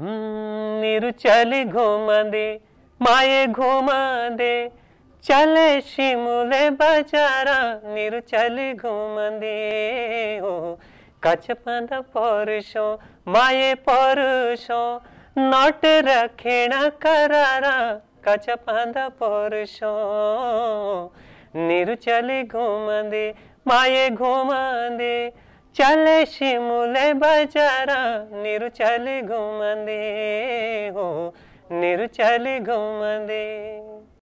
निरुचल घूम दे माए घूम दे चले शिमुले बाजारा, निरुचल घूम दे हो कच पंद माये माए पौरुषो, नोट रखेण करारा कच पंद पौरुषो, निरुचल घूम दे माए घूम दे चले शिमुले बजारा निरु चली घूमंदे हो निरुचल घूमंदे